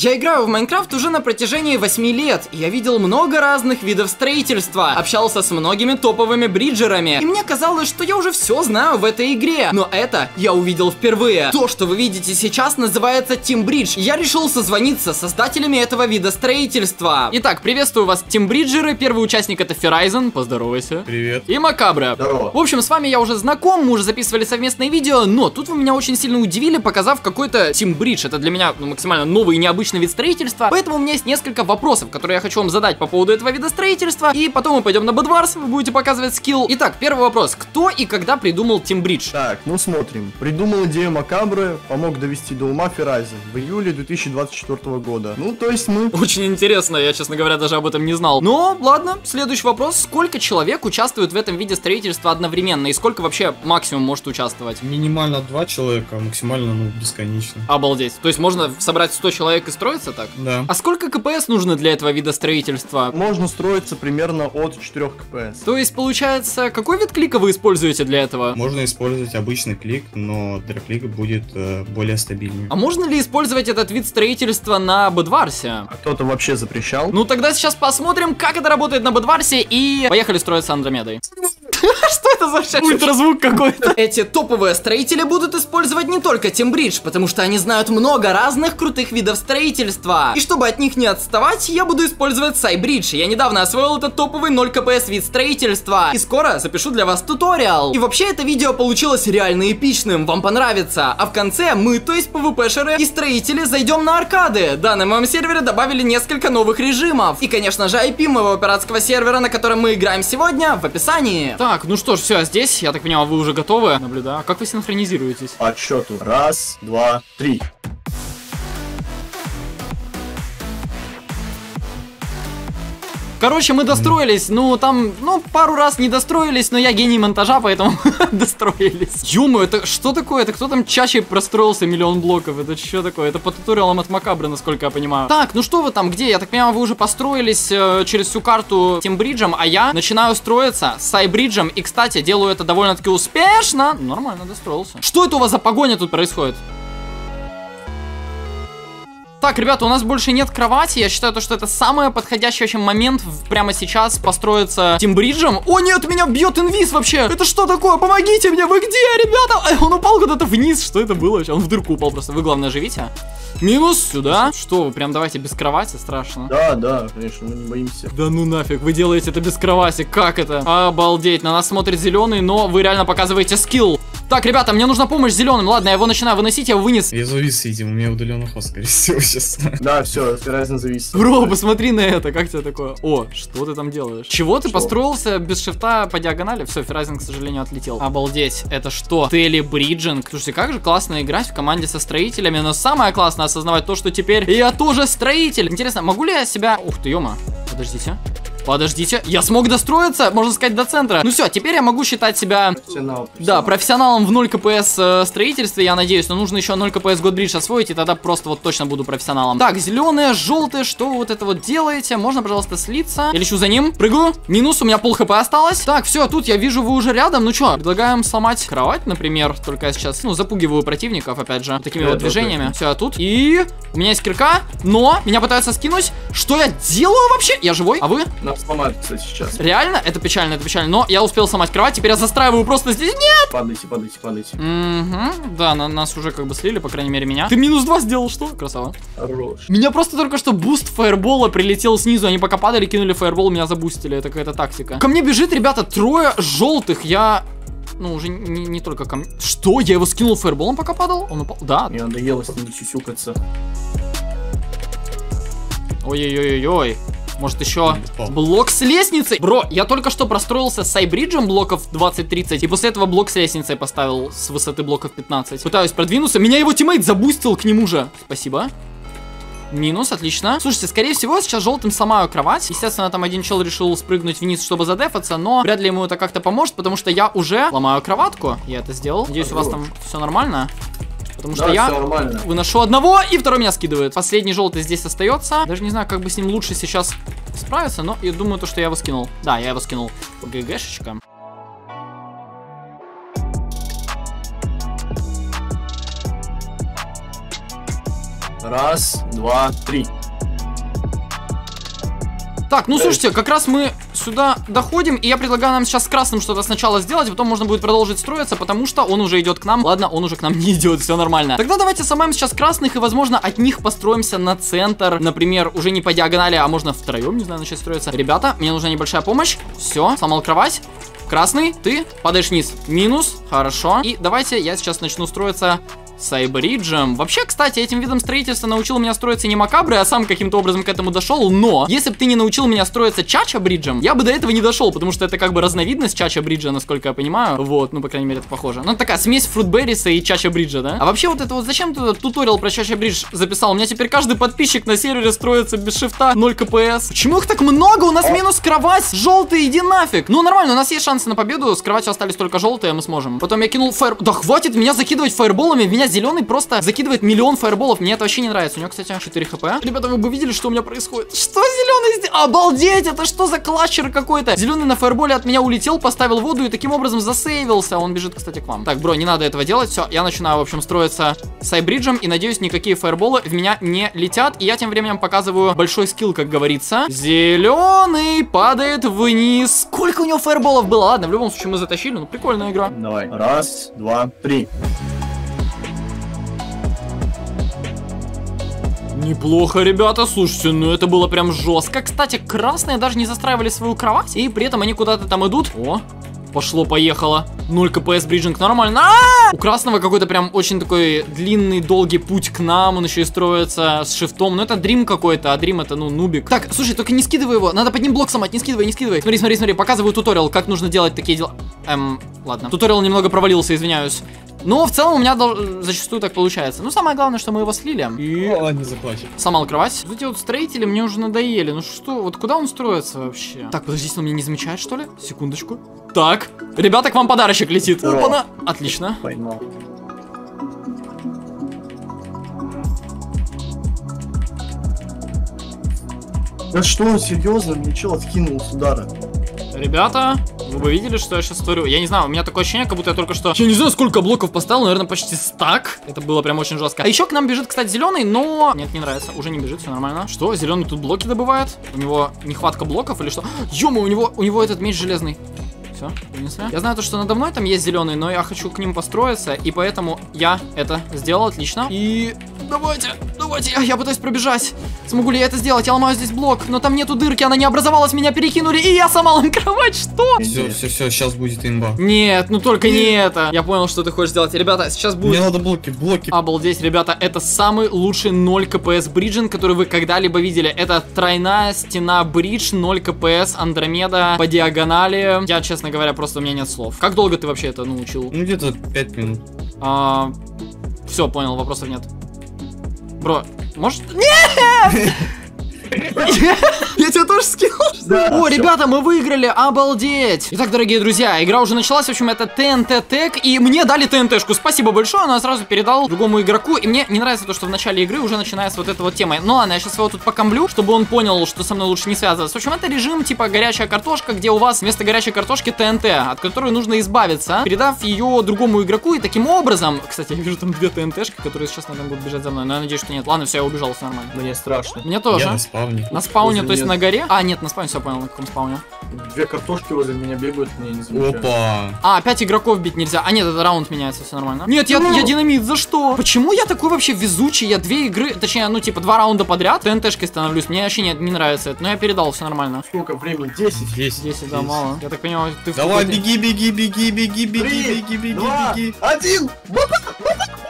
Я играю в Майнкрафт уже на протяжении 8 лет, и я видел много разных видов строительства, общался с многими топовыми бриджерами, и мне казалось, что я уже все знаю в этой игре. Но это я увидел впервые. То, что вы видите сейчас, называется Team Bridge. Я решил созвониться с создателями этого вида строительства. Итак, приветствую вас, Team Бриджеры. Первый участник это Ферайзен, поздоровайся. Привет. И Макабра. Здорово. В общем, с вами я уже знаком, мы уже записывали совместные видео, но тут вы меня очень сильно удивили, показав какой-то Team Bridge. Это для меня ну, максимально новый и необычный вид строительства. Поэтому у меня есть несколько вопросов, которые я хочу вам задать по поводу этого вида строительства. И потом мы пойдем на Bedwars, вы будете показывать скилл. Итак, первый вопрос. Кто и когда придумал Bridge? Так, ну смотрим. Придумал идею Макабры, помог довести до ума Ферайзен в июле 2024 года. Ну, то есть мы... Очень интересно, я, честно говоря, даже об этом не знал. Но, ладно, следующий вопрос. Сколько человек участвует в этом виде строительства одновременно? И сколько вообще максимум может участвовать? Минимально два человека, максимально, ну, бесконечно. Обалдеть. То есть можно собрать 100 человек и строиться так? Да. А сколько КПС нужно для этого вида строительства? Можно строиться примерно от 4 КПС. То есть, получается, какой вид клика вы используете для этого? Можно использовать обычный клик, но для клика будет э, более стабильнее. А можно ли использовать этот вид строительства на Бедварсе? А кто-то вообще запрещал? Ну тогда сейчас посмотрим, как это работает на Бедварсе и поехали строиться Андромедой. Что это за вообще ультразвук какой-то? Эти топовые строители будут использовать не только Тимбридж, потому что они знают много разных крутых видов строительства. И чтобы от них не отставать, я буду использовать Сайбридж. Я недавно освоил этот топовый 0 КПС вид строительства. И скоро запишу для вас туториал. И вообще это видео получилось реально эпичным, вам понравится. А в конце мы, то есть PvP-шеры и строители, зайдем на аркады. Да, на моем сервере добавили несколько новых режимов. И, конечно же, IP моего пиратского сервера, на котором мы играем сегодня, в описании. Так, ну что ж, все, здесь, я так понимаю, вы уже готовы? Наблюдаю. Как вы синхронизируетесь? Отсчету. Раз, два, три. Короче, мы достроились, ну там, ну пару раз не достроились, но я гений монтажа, поэтому достроились. Ё это что такое? Это кто там чаще простроился миллион блоков? Это что такое? Это по туториалам от Макабры, насколько я понимаю. Так, ну что вы там, где? Я так понимаю, вы уже построились э, через всю карту Тимбриджем, а я начинаю строиться с Сайбриджем. И, кстати, делаю это довольно-таки успешно. Нормально, достроился. Что это у вас за погоня тут происходит? Так, ребята, у нас больше нет кровати. Я считаю, то, что это самый подходящий вообще момент прямо сейчас построиться тимбриджем. О, нет, меня бьет инвиз вообще. Это что такое? Помогите мне, вы где, ребята? Ай, он упал куда-то вниз. Что это было вообще? Он в дырку упал просто. Вы, главное, живите. Минус сюда. Что вы, прям давайте без кровати, страшно. Да, да, конечно, мы не боимся. Да ну нафиг, вы делаете это без кровати, как это? Обалдеть, на нас смотрит зеленый, но вы реально показываете скилл. Так, ребята, мне нужна помощь зеленым. Ладно, я его начинаю выносить, я его вынес. Я завис, видимо, у меня удаленный хвост, скорее всего, сейчас. Да, все, Ферайзен завис. Бро, посмотри на это, как тебе такое? О, что ты там делаешь? Чего ты Что? построился без шифта по диагонали? Все, Ферайзен, к сожалению, отлетел. Обалдеть, это что? Телебриджинг. Слушайте, как же классно играть в команде со строителями, но самое классное осознавать то, что теперь я тоже строитель. Интересно, могу ли я себя... Ух ты, ёма. Подождите. Подождите, я смог достроиться, можно сказать, до центра. Ну все, теперь я могу считать себя Профессионал, да, профессионалом в 0 КПС э, строительстве, я надеюсь, но нужно еще 0 КПС Godbridge освоить, и тогда просто вот точно буду профессионалом. Так, зеленые, желтые, что вы вот это вот делаете? Можно, пожалуйста, слиться? Я лечу за ним, прыгаю, минус, у меня пол хп осталось. Так, все, тут я вижу, вы уже рядом, ну что, предлагаем сломать кровать, например, только я сейчас, ну, запугиваю противников, опять же, такими Да, вот движениями. Все, тут, и у меня есть кирка, но меня пытаются скинуть. Что я делаю вообще? Я живой, а вы? Нас сломают, кстати, сейчас. Реально? Это печально, это печально, но я успел сломать кровать, теперь я застраиваю просто здесь. Нет! Падайте, падайте, падайте. Угу, да, на- нас уже как бы слили, по крайней мере, меня. Ты минус два сделал, что? Красава. Хорош. Меня просто только что буст фаербола прилетел снизу, они пока падали, кинули фаербол, меня забустили, это какая-то тактика. Ко мне бежит, ребята, трое желтых, я... Ну, уже не, не только ко мне. Что? Я его скинул фаерболом, пока падал? Он упал? Да. Мне надоело с ними сюсюкаться. Ой-ой-ой-ой. Может еще блок с лестницей? Бро, я только что простроился с сайдбриджем блоков 20-30, и после этого блок с лестницей поставил с высоты блоков 15. Пытаюсь продвинуться, меня его тиммейт забустил к нему же. Спасибо. Минус, отлично. Слушайте, скорее всего, сейчас желтым сломаю кровать. Естественно, там один чел решил спрыгнуть вниз, чтобы задефаться, но вряд ли ему это как-то поможет, потому что я уже ломаю кроватку. Я это сделал. Надеюсь, у вас там все нормально. Потому что Да, я все нормально. выношу одного, и второй меня скидывает. Последний желтый здесь остается. Даже не знаю, как бы с ним лучше сейчас справиться, но я думаю, то, что я его скинул. Да, я его скинул. ГГшечка. Раз, два, три. Так, ну слушайте, как раз мы сюда доходим, и я предлагаю нам сейчас с красным что-то сначала сделать, а потом можно будет продолжить строиться, потому что он уже идет к нам. Ладно, он уже к нам не идет, все нормально. Тогда давайте сломаем сейчас красных, и, возможно, от них построимся на центр. Например, уже не по диагонали, а можно втроем, не знаю, начать строиться. Ребята, мне нужна небольшая помощь. Все, сломал кровать. Красный, ты падаешь вниз. Минус, хорошо. И давайте я сейчас начну строиться Сайбриджем. Вообще, кстати, этим видом строительства научил меня строиться не Макабры, а сам каким-то образом к этому дошел. Но, если бы ты не научил меня строиться Чача Бриджем, я бы до этого не дошел, потому что это как бы разновидность Чача Бриджа, насколько я понимаю. Вот, ну, по крайней мере, это похоже. Ну, такая смесь Фрутберриса и Чача Бриджа, да? А вообще, вот это вот зачем ты туториал про Чача Бридж записал? У меня теперь каждый подписчик на сервере строится без шифта, 0 кпс. Почему их так много? У нас минус кровать, желтый, иди нафиг. Ну, нормально, у нас есть шансы на победу, с кроватью остались только желтые, мы сможем. Потом я кинул фаер... Да хватит меня закидывать фаерболами, меня зеленый просто закидывает миллион фаерболов. Мне это вообще не нравится. У него, кстати, 4 хп. Ребята, вы бы видели, что у меня происходит. Что зеленый сделал? Обалдеть, это что за клатчер какой-то? Зеленый на фаерболе от меня улетел, поставил воду и таким образом засейвился. Он бежит, кстати, к вам. Так, бро, не надо этого делать. Все, я начинаю, в общем, строиться сайбриджем и надеюсь, никакие фаерболы в меня не летят. И я тем временем показываю большой скилл, как говорится. Зеленый падает вниз. Сколько у него фаерболов было? Ладно, в любом случае мы затащили. Ну, прикольная игра. Давай. Раз, два, три. Неплохо, ребята, слушайте, ну это было прям жестко. Кстати, красные даже не застраивали свою кровать, и при этом они куда-то там идут. О, пошло-поехало. 0 кпс бриджинг, нормально. А! У красного какой-то прям очень такой длинный, долгий путь к нам, он еще и строится с шифтом. Ну это дрим какой-то, а дрим это, ну, нубик. Так, слушай, только не скидывай его, надо под ним блок сломать, не скидывай, не скидывай. Смотри, смотри, смотри, показываю туториал, как нужно делать такие дела. Эм, ладно. Туториал немного провалился, извиняюсь. Но в целом у меня дол- зачастую так получается. Ну, самое главное, что мы его слили. И О, не заплачет. сломал кровать. Вот эти вот строители мне уже надоели. Ну что, вот куда он строится вообще? Так, подождите, он меня не замечает, что ли? Секундочку. Так, ребята, к вам подарочек летит. Здорово. Опа-на. Отлично. Поймал. Да что он серьезно? Мне чел откинул с удара. Ребята, вы бы видели, что я сейчас творю? Я не знаю, у меня такое ощущение, как будто я только что... Я не знаю, сколько блоков поставил, наверное, почти стак. Это было прям очень жестко. А еще к нам бежит, кстати, зеленый, но... Нет, не нравится. Уже не бежит, все нормально. Что, зеленый тут блоки добывает? У него нехватка блоков или что? ё у него, у него этот меч железный. Все, вынесли. Я знаю то, что надо мной там есть зеленый, но я хочу к ним построиться, и поэтому я это сделал отлично. И давайте, давайте, я, я пытаюсь пробежать. Смогу ли я это сделать? Я ломаю здесь блок, но там нету дырки, она не образовалась, меня перекинули, и я сломал им кровать, что? Все, все, все, сейчас будет имба. Нет, ну только не это. Я понял, что ты хочешь сделать. Ребята, сейчас Мне будет... надо блоки, блоки. Обалдеть, ребята, это самый лучший 0 кпс бриджинг, который вы когда-либо видели. Это тройная стена бридж, 0 кпс, Андромеда по диагонали. Я, честно говоря, просто у меня нет слов. Как долго ты вообще это научил? Ну, где-то 5 минут. все, понял, вопросов нет. Бро, может... Нет! Я тебя тоже скинул. О, ребята, мы выиграли, обалдеть. Итак, дорогие друзья, игра уже началась, в общем, это ТНТ Тек, и мне дали ТНТшку. Спасибо большое, я сразу передал другому игроку, и мне не нравится то, что в начале игры уже начинается вот эта вот тема. Ну ладно, я сейчас его тут покомблю, чтобы он понял, что со мной лучше не связываться. В общем, это режим типа горячая картошка, где у вас вместо горячей картошки ТНТ, от которой нужно избавиться, передав ее другому игроку, и таким образом... Кстати, я вижу там две ТНТшки, которые сейчас, наверное, будут бежать за мной, но я надеюсь, что нет. Ладно, все, я убежал, все нормально. Мне страшно. Мне тоже. Я на спавне. На спауне, Возле то есть меня- на горе? А, нет, на спауне, все понял, на каком спауне. Две картошки возле меня бегают, мне не замечают. Опа. А, опять игроков бить нельзя. А нет, это раунд меняется, все нормально. Нет, я, я динамит, за что? Почему я такой вообще везучий? Я две игры, точнее, ну типа два раунда подряд ТНТшкой становлюсь. Мне вообще не, не нравится это, но я передал, все нормально. Сколько времени? 10. 10. 10, да, мало. Я так понимаю, ты в Давай, беги, беги, беги, беги, беги, беги, беги, беги. один.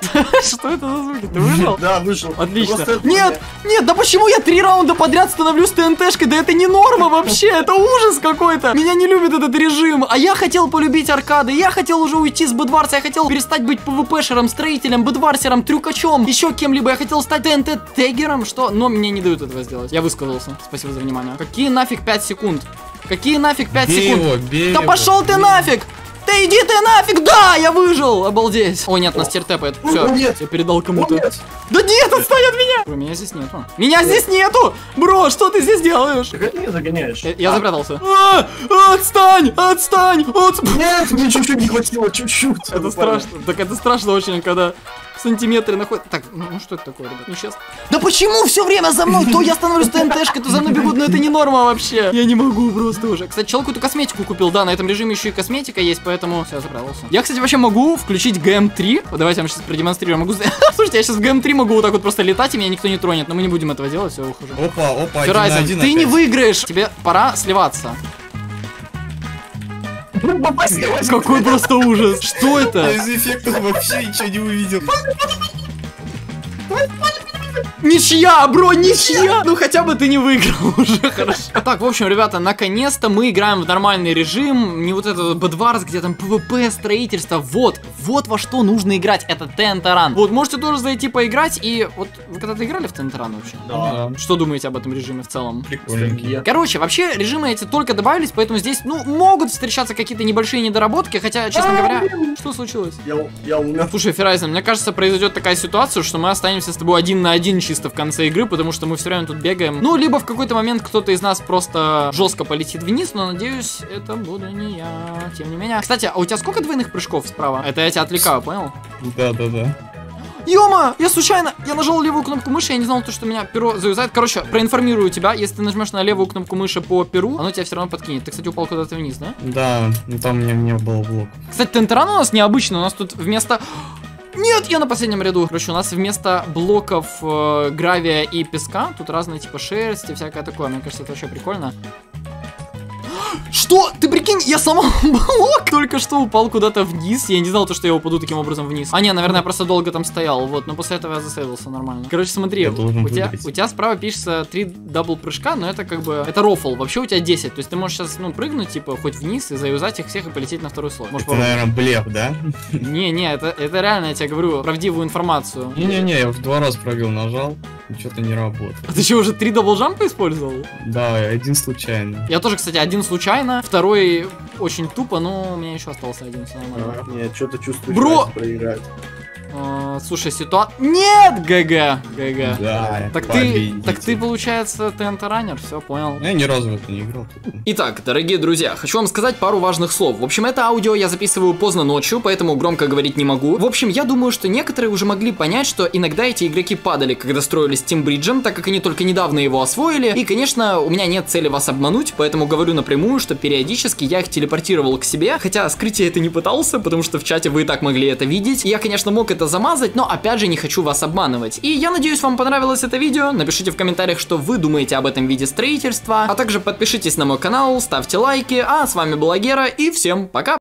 Что это за звуки? Ты выжил? Да, вышел. Отлично. Нет, нет, да почему я три раунда подряд становлюсь ТНТшкой? Да это не норма вообще, это ужас какой-то. Меня не любит этот режим. А я хотел полюбить аркады, я хотел уже уйти с Бэдварса, я хотел перестать быть ПВПшером, строителем, Бэдварсером, трюкачом, еще кем-либо. Я хотел стать ТНТ-тегером, что? Но мне не дают этого сделать. Я высказался. Спасибо за внимание. Какие нафиг 5 секунд? Какие нафиг 5 Бей секунд? его, бей Да его, пошел ты бей. нафиг! Да иди ты нафиг! Да, я выжил! Обалдеть! Ой, нет, нас тертэпает. О, Все, нет. я передал кому-то. Нет. Да нет, отстань от меня! Бро, меня здесь нету. Меня здесь нету! Бро, что ты здесь делаешь? Ты меня загоняешь? Я, запрятался. А, отстань! Отстань! Отс- Нет, мне чуть-чуть не хватило, чуть-чуть. Это страшно. Так это страшно очень, когда в сантиметре находится. Так, ну, ну что это такое, ребят, нечестно. Да почему все время за мной? То я становлюсь ТНТшкой, то за мной бегут, но это не норма вообще. Я не могу просто уже. Кстати, человек какую-то косметику купил, да, на этом режиме еще и косметика есть, поэтому все, заправился. Я, кстати, вообще могу включить ГМ3. Вот давайте я вам сейчас продемонстрирую. Могу... Слушайте, я сейчас в ГМ3 могу вот так вот просто летать, и меня никто не тронет, но мы не будем этого делать, все, ухожу. Опа, опа, один один ты не опять. выиграешь. Тебе пора сливаться. Какой просто ужас. Что это? Я из эффектов вообще ничего не увидел. Ничья, бро, ничья! Ну хотя бы ты не выиграл уже, хорошо. Так, в общем, ребята, наконец-то мы играем в нормальный режим. Не вот этот Bed Wars, где там ПВП, строительство. Вот, вот во что нужно играть. Это TNT Run. Вот, можете тоже зайти поиграть. И вот, вы когда-то играли в TNT Run вообще? Да. Что думаете об этом режиме в целом? Прикольненький. Короче, вообще режимы эти только добавились, поэтому здесь, ну, могут встречаться какие-то небольшие недоработки, хотя, честно говоря, что случилось? Я, я умер. Слушай, Ферайзен, мне кажется, произойдет такая ситуация, что мы останемся с тобой один на один чисто в конце игры, потому что мы все время тут бегаем. Ну, либо в какой-то момент кто-то из нас просто жестко полетит вниз, но надеюсь, это буду не я. Тем не менее. Кстати, а у тебя сколько двойных прыжков справа? Это я тебя отвлекаю, понял? Да, да, да. Ёма, я случайно, я нажал левую кнопку мыши, я не знал то, что меня перо заюзает. Короче, проинформирую тебя, если ты нажмешь на левую кнопку мыши по перу, оно тебя все равно подкинет. Ты, кстати, упал куда-то вниз, да? Да, ну там у меня не было блока. Кстати, Тентеран у нас необычный, у нас тут вместо... Нет, я на последнем ряду. Короче, у нас вместо блоков э, гравия и песка, тут разные типа шерсти, всякое такое. Мне кажется, это вообще прикольно. Что? Ты прикинь, я сломал блок, только что упал куда-то вниз. Я не знал, то, что я упаду таким образом вниз. А, не, наверное, я просто долго там стоял. Вот, но после этого я засейвился нормально. Короче, смотри, у тебя, у тебя справа пишется 3 double прыжка, но это как бы, это рофл. Вообще у тебя 10. То есть ты можешь сейчас, ну, прыгнуть, типа, хоть вниз и заюзать их всех и полететь на второй слой. Можешь Это, наверное, блеф, да? не, не, это, это реально, я тебе говорю, правдивую информацию. Не-не-не, я в два раза пробил, нажал, и что-то не работает. А ты что, уже три double jump а использовал? Да, один случайно. Я тоже, кстати, один случайно, второй очень тупо, но у меня еще остался один, все нормально. Нет, что-то чувствую, Бро! что проиграть. А, слушай, ситуация... Нет, GG, GG. Да, Так ты, так ты, получается, TNT runner, все, понял. Я ни разу в это не играл. Итак, дорогие друзья, хочу вам сказать пару важных слов. В общем, это аудио я записываю поздно ночью, поэтому громко говорить не могу. В общем, я думаю, что некоторые уже могли понять, что иногда эти игроки падали, когда строились Тимбриджем, так как они только недавно его освоили. И, конечно, у меня нет цели вас обмануть, поэтому говорю напрямую, что периодически я их телепортировал к себе, хотя скрыть я это не пытался, потому что в чате вы и так могли это видеть. Я, конечно, мог это замазать, но опять же не хочу вас обманывать. И я надеюсь, вам понравилось это видео. Напишите в комментариях, что вы думаете об этом виде строительства, а также подпишитесь на мой канал, ставьте лайки, а с вами была Гера, и всем пока!